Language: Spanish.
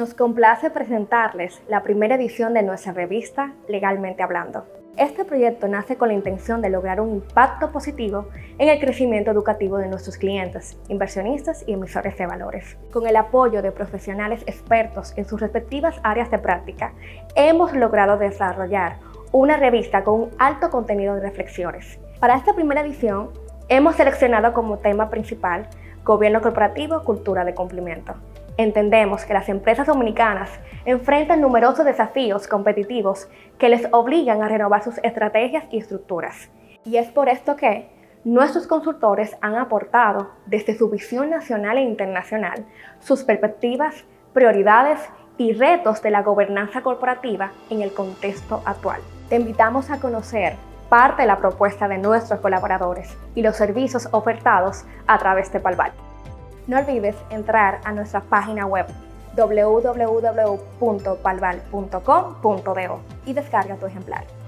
Nos complace presentarles la primera edición de nuestra revista Legalmente Hablando. Este proyecto nace con la intención de lograr un impacto positivo en el crecimiento educativo de nuestros clientes, inversionistas y emisores de valores. Con el apoyo de profesionales expertos en sus respectivas áreas de práctica, hemos logrado desarrollar una revista con un alto contenido de reflexiones. Para esta primera edición, hemos seleccionado como tema principal Gobierno Corporativo, Cultura de Cumplimiento. Entendemos que las empresas dominicanas enfrentan numerosos desafíos competitivos que les obligan a renovar sus estrategias y estructuras. Y es por esto que nuestros consultores han aportado desde su visión nacional e internacional sus perspectivas, prioridades y retos de la gobernanza corporativa en el contexto actual. Te invitamos a conocer parte de la propuesta de nuestros colaboradores y los servicios ofertados a través de Palval. No olvides entrar a nuestra página web www.palval.com.do y descarga tu ejemplar.